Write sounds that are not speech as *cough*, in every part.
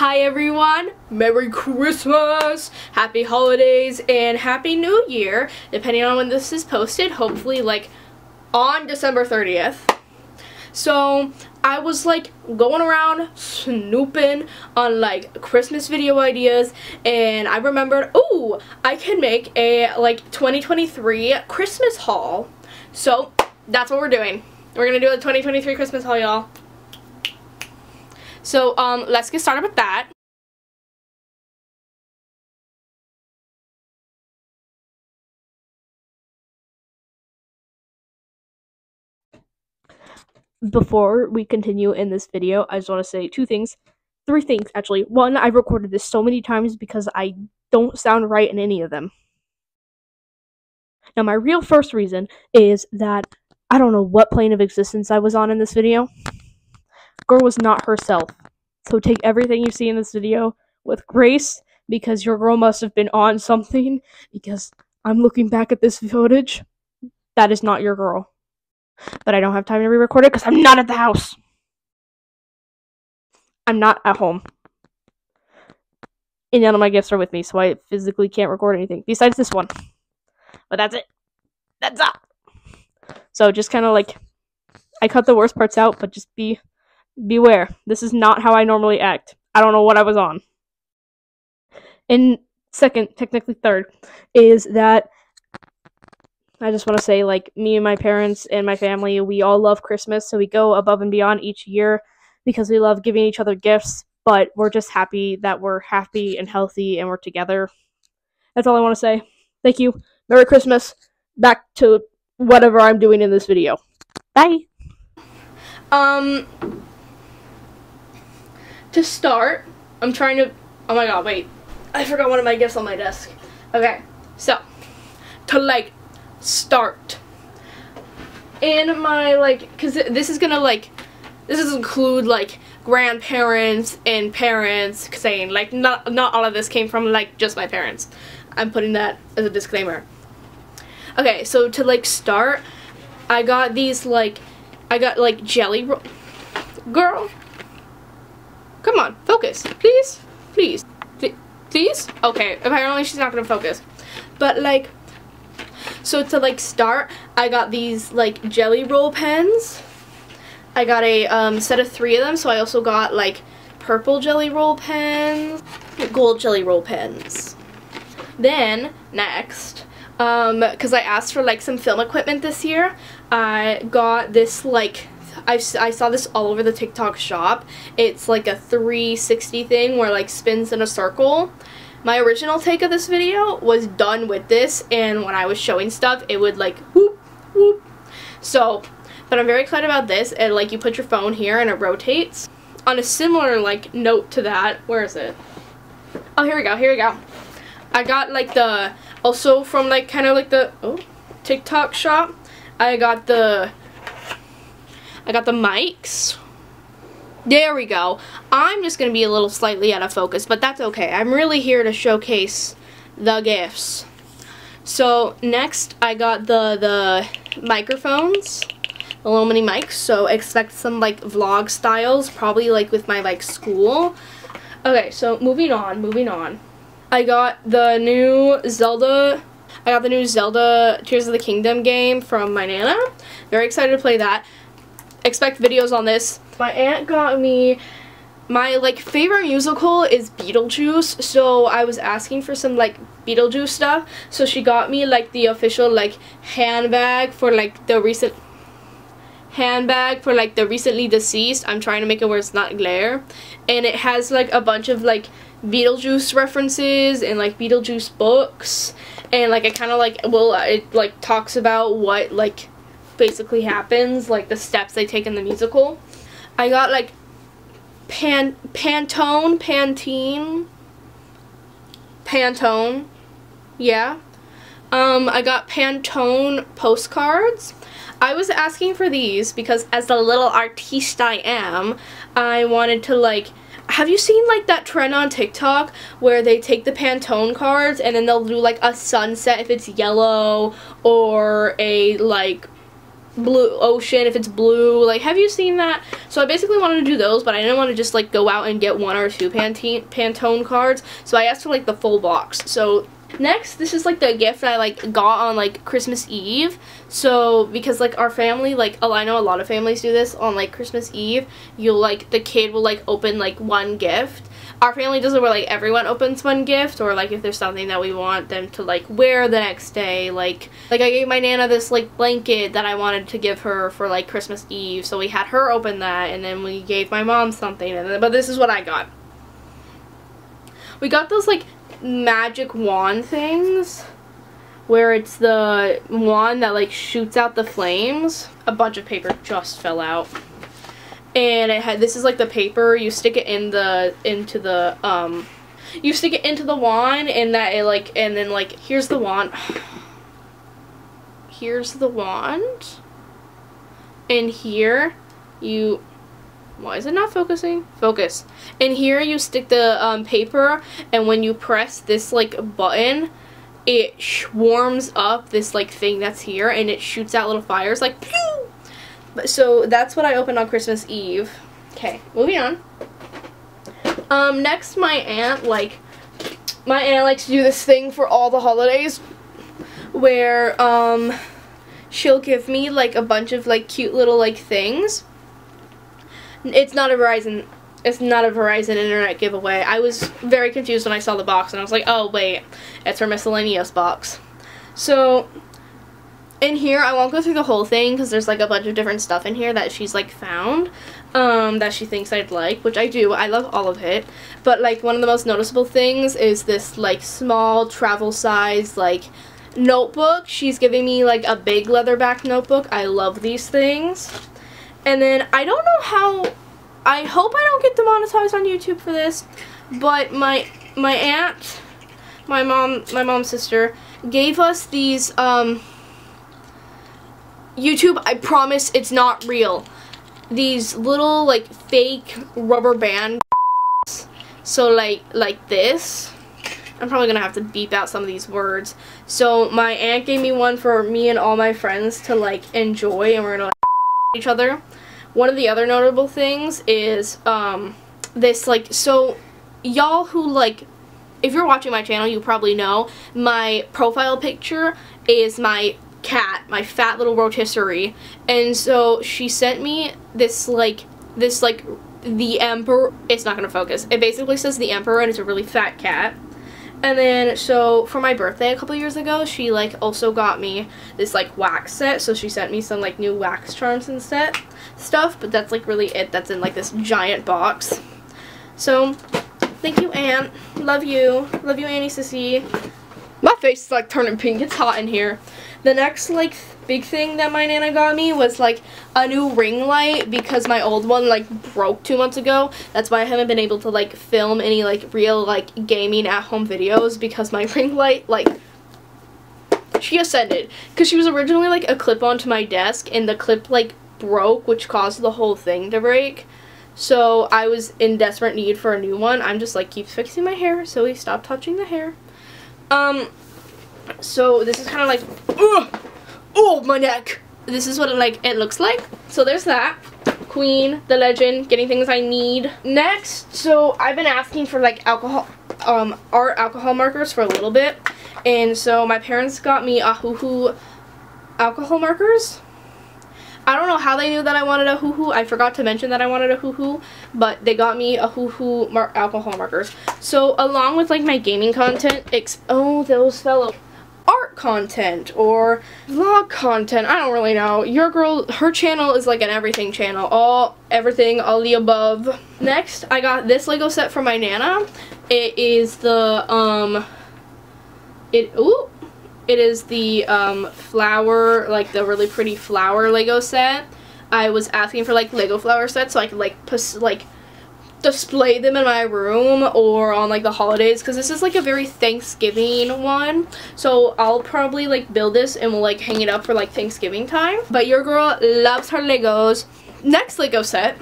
Hi everyone, Merry Christmas, Happy Holidays, and Happy New Year, depending on when this is posted, hopefully like on December 30th. So I was like going around snooping on like Christmas video ideas and I remembered, oh, I can make a like 2023 Christmas haul. So that's what we're doing. We're gonna do a 2023 Christmas haul, y'all. So um, let's get started with that. Before we continue in this video, I just want to say two things. Three things, actually. One, I've recorded this so many times because I don't sound right in any of them. Now, my real first reason is that I don't know what plane of existence I was on in this video. Girl was not herself. So take everything you see in this video with grace because your girl must have been on something because I'm looking back at this footage. That is not your girl. But I don't have time to re-record it because I'm not at the house. I'm not at home. And none of my gifts are with me, so I physically can't record anything besides this one. But that's it. That's all. So just kind of like, I cut the worst parts out, but just be beware. This is not how I normally act. I don't know what I was on. And second, technically third, is that I just want to say, like, me and my parents and my family, we all love Christmas, so we go above and beyond each year because we love giving each other gifts, but we're just happy that we're happy and healthy and we're together. That's all I want to say. Thank you. Merry Christmas. Back to whatever I'm doing in this video. Bye. Um, to start, I'm trying to, oh my god, wait. I forgot one of my gifts on my desk. Okay, so, to like, start. In my, like, because this is gonna, like, this is include, like, grandparents and parents, saying, like, not, not all of this came from, like, just my parents. I'm putting that as a disclaimer. Okay, so to, like, start, I got these, like, I got, like, Gelly Roll. Girl, Come on, focus. Please? Please. please? Okay, apparently she's not gonna focus. But, like, so to, like, start, I got these, like, Gelly Roll pens. I got a um, set of three of them, so I also got, like, purple Gelly Roll pens, gold Gelly Roll pens. Then, next, because um, I asked for, like, some film equipment this year, I got this, like, I, I saw this all over the TikTok shop. It's like a 360 thing where like spins in a circle. My original take of this video was done with this and when I was showing stuff it would like whoop whoop. So, but I'm very excited about this and like you put your phone here and it rotates. On a similar like note to that, where is it? Oh, here we go, here we go. I got like the, also from like kind of like the, oh, TikTok shop. I got the I got the mics. There we go. I'm just going to be a little slightly out of focus, but that's okay. I'm really here to showcase the gifts. So next I got the the microphones, the little mini mics. So expect some like vlog styles, probably like with my like school. Okay, so moving on, moving on. I got the new Zelda I got the new Zelda Tears of the Kingdom game from my Nana. Very excited to play that expect videos on this. My aunt got me my like favorite musical is Beetlejuice so I was asking for some like Beetlejuice stuff. So she got me like the official like handbag for like the recent handbag for like the recently deceased. I'm trying to make it where it's not glare. And it has like a bunch of like Beetlejuice references and like Beetlejuice books. And like it kind of like well it like talks about what like basically happens, like the steps they take in the musical. I got like Pan Pantone, Pantene, Pantone, yeah. Um, I got Pantone postcards. I was asking for these because as the little artiste I am, I wanted to like have you seen like that trend on TikTok where they take the Pantone cards and then they'll do like a sunset if it's yellow or a like blue ocean, if it's blue. Like, have you seen that? So I basically wanted to do those, but I didn't want to just like go out and get one or two Pantene Pantone cards. So I asked for like the full box. So Next, this is like the gift I like got on like Christmas Eve. So because like our family, like oh I know a lot of families do this on like Christmas Eve. You'll like the kid will like open like one gift. Our family does it where like everyone opens one gift or like if there's something that we want them to like wear the next day. Like like I gave my nana this like blanket that I wanted to give her for like Christmas Eve. So we had her open that and then we gave my mom something and then, but this is what I got. We got those like magic wand things where it's the wand that like shoots out the flames. A bunch of paper just fell out. And it had this is like the paper you stick it in the into the um you stick it into the wand and that it like and then like here's the wand. *sighs* Here's the wand. And here you why is it not focusing? Focus. And here you stick the um, paper and when you press this like button, it warms up this like thing that's here and it shoots out little fires like pew! So that's what I opened on Christmas Eve. Okay, moving on. Um, next my aunt, like, my aunt likes to do this thing for all the holidays where, um, she'll give me, like, a bunch of, like, cute little, like, things it's not a Verizon it's not a Verizon internet giveaway. I was very confused when I saw the box and I was like, oh wait, it's her miscellaneous box. So in here, I won't go through the whole thing because there's like a bunch of different stuff in here that she's like found um, that she thinks I'd like, which I do. I love all of it. But like one of the most noticeable things is this like small travel size like notebook. She's giving me like a big leatherback notebook. I love these things. And then I don't know how I hope I don't get demonetized on YouTube for this, but my my aunt, my mom, my mom's sister gave us these um YouTube, I promise it's not real. These little like fake rubber band *laughs* so like like this. I'm probably gonna have to beep out some of these words. So my aunt gave me one for me and all my friends to like enjoy and we're gonna like, *laughs* each other. One of the other notable things is um, this like so y'all who like if you're watching my channel you probably know my profile picture is my cat, my fat little rotisserie. And so she sent me this like this like the emperor it's not gonna focus. It basically says the emperor and it's a really fat cat. And then, so for my birthday a couple years ago, she like also got me this like wax set. So she sent me some like new wax charms and set stuff, but that's like really it. That's in like this giant box. So, thank you, Aunt. Love you. Love you, Annie Sissy. Face is like turning pink. It's hot in here. The next like big thing that my nana got me was like a new ring light because my old one like broke two months ago. That's why I haven't been able to like film any like real like gaming at home videos because my *laughs* ring light like she ascended because she was originally like a clip onto my desk and the clip like broke which caused the whole thing to break. So I was in desperate need for a new one. I'm just like keep fixing my hair so we stopped touching the hair. Um so this is kind of like, ugh, oh my neck. This is what it like it looks like. So there's that. Queen, the legend, getting things I need. Next, so I've been asking for like alcohol, um, art alcohol markers for a little bit. And so my parents got me Ohuhu alcohol markers. I don't know how they knew that I wanted Ohuhu. I forgot to mention that I wanted Ohuhu, but they got me Ohuhu mar alcohol markers. So along with like my gaming content, oh, those fellow art content or vlog content. I don't really know. Your girl, her channel is like an everything channel. All, everything, all the above. Next, I got this Lego set from my Nana. It is the, um, it, ooh, it is the, um, flower, like the really pretty flower Lego set. I was asking for like Lego flower sets so I could like, like, display them in my room or on like the holidays because this is like a very Thanksgiving one. So I'll probably like build this and we'll like hang it up for like Thanksgiving time. But your girl loves her Legos. Next Lego set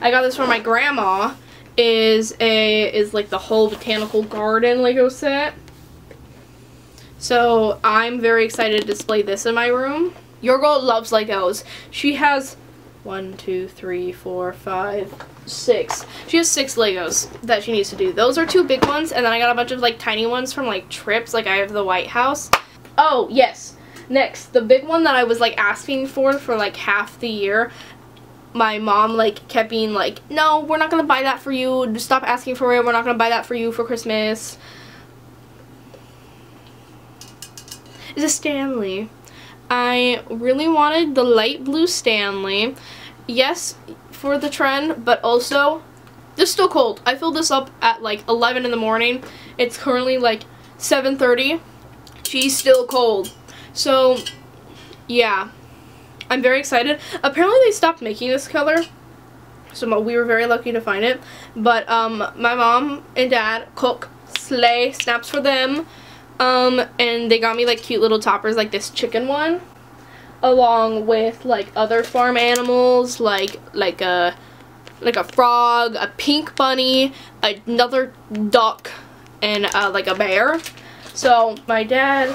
I got this from my grandma is a is like the whole botanical garden Lego set. So I'm very excited to display this in my room. Your girl loves Legos. She has one, two, three, four, five, six. She has six Legos that she needs to do. Those are two big ones, and then I got a bunch of like tiny ones from like trips. Like I have the White House. Oh, yes. Next, the big one that I was like asking for for like half the year. My mom like kept being like, no, we're not gonna buy that for you. Stop asking for it. We're not gonna buy that for you for Christmas. Is a Stanley. I really wanted the light blue Stanley. Yes, for the trend, but also, this is still cold. I filled this up at like 11 in the morning. It's currently like 7.30. She's still cold. So, yeah. I'm very excited. Apparently they stopped making this color. So we were very lucky to find it. But um, my mom and dad cook sleigh snaps for them. Um, and they got me like cute little toppers like this chicken one along with like other farm animals like like a like a frog, a pink bunny, another duck, and uh, like a bear. So my dad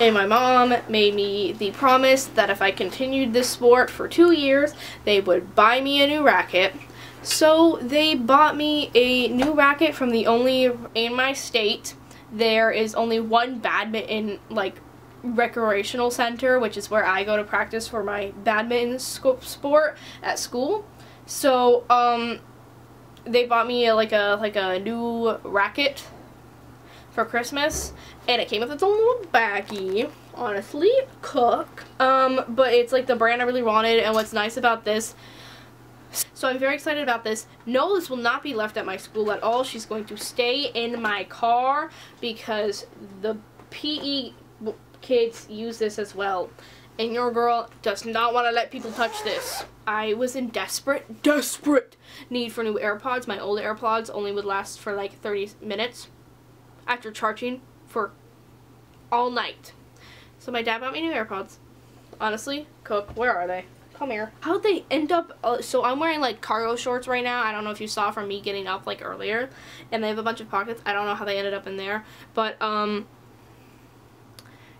and my mom made me the promise that if I continued this sport for two years, they would buy me a new racket. So they bought me a new racket from the only in my state there is only one badminton like recreational center, which is where I go to practice for my badminton sport at school. So um, they bought me a, like a like a new racket for Christmas, and it came with its own little baggie. Honestly, cook. Um, but it's like the brand I really wanted, and what's nice about this so I'm very excited about this. No, this will not be left at my school at all. She's going to stay in my car because the PE kids use this as well. And your girl does not want to let people touch this. I was in desperate, desperate need for new AirPods. My old AirPods only would last for like 30 minutes after charging for all night. So my dad bought me new AirPods. Honestly, Cook, where are they? Come here. How'd they end up, uh, so I'm wearing like cargo shorts right now. I don't know if you saw from me getting up like earlier. And they have a bunch of pockets. I don't know how they ended up in there. But, um,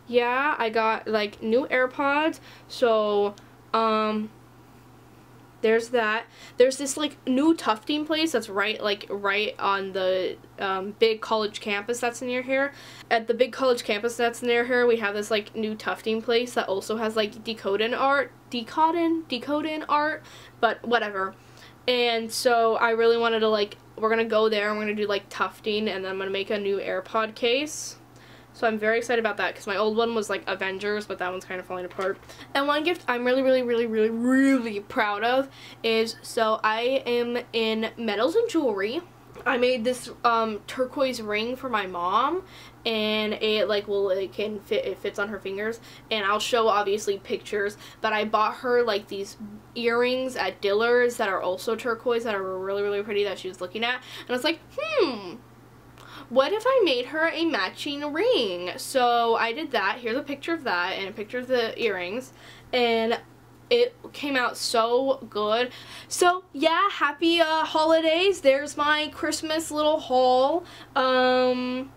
yeah, I got like new AirPods. So, um, there's that. There's this like new tufting place that's right like right on the um, big college campus that's near here. At the big college campus that's near here, we have this like new tufting place that also has like decoding art, decoding, decoding art, but whatever. And so I really wanted to like we're gonna go there. I'm gonna do like tufting, and then I'm gonna make a new AirPod case. So I'm very excited about that because my old one was like Avengers, but that one's kind of falling apart. And one gift I'm really, really, really, really, really proud of is, so I am in Metals and Jewelry. I made this um, turquoise ring for my mom and it like well it can fit it fits on her fingers and I'll show obviously pictures but I bought her like these earrings at Dillard's that are also turquoise that are really really pretty that she was looking at and I was like hmm what if I made her a matching ring? So I did that. Here's a picture of that and a picture of the earrings. And it came out so good. So yeah, happy uh, holidays. There's my Christmas little haul. Um,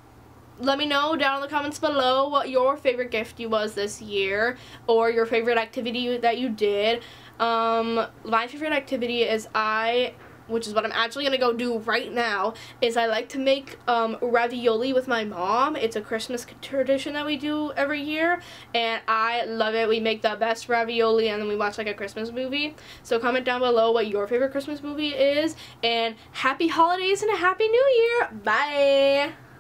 let me know down in the comments below what your favorite gift you was this year or your favorite activity that you did. Um, my favorite activity is I which is what I'm actually going to go do right now, is I like to make um, ravioli with my mom. It's a Christmas tradition that we do every year, and I love it. We make the best ravioli, and then we watch like a Christmas movie. So comment down below what your favorite Christmas movie is, and happy holidays and a happy new year. Bye!